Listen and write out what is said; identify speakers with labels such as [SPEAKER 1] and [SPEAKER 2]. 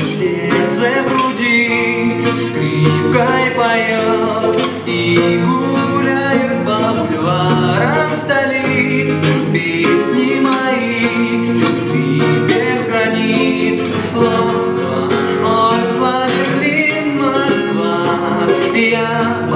[SPEAKER 1] сердце в груди скрипкой поет и гуляют по бульварам столиц песни мои любви без границ. Лондон, Осло, Берлин, Москва, я